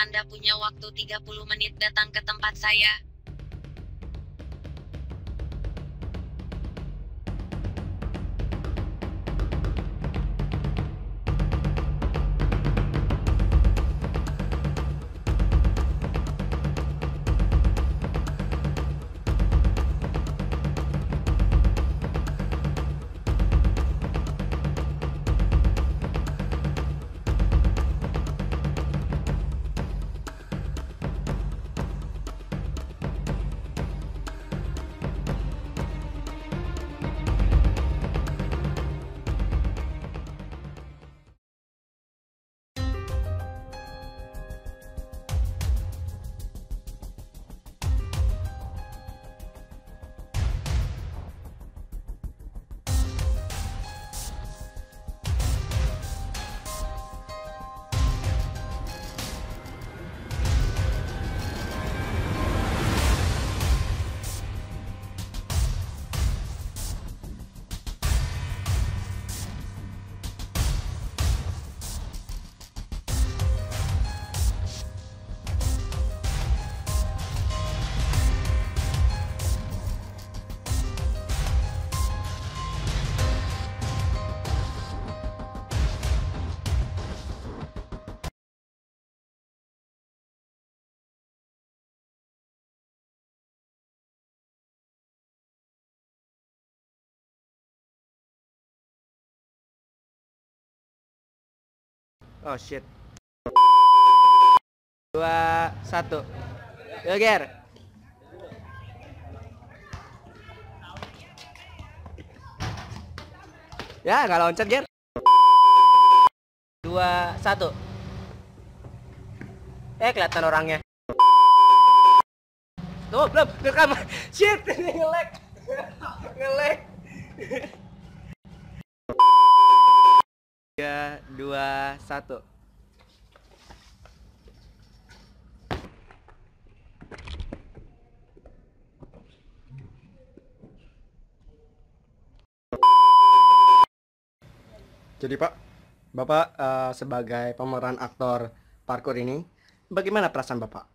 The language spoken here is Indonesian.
Anda punya waktu 30 menit datang ke tempat saya. Oh shit. Dua, satu. Yo Ger. Ya, nggak loncat Ger. Dua, satu. Eh, kelihatan orangnya. Tuh, belum, rekam. Shit, ini nge-lag. nge-lag. Tiga, dua, satu. Jadi Pak, Bapak eh, sebagai pemeran aktor parkour ini, bagaimana perasaan Bapak?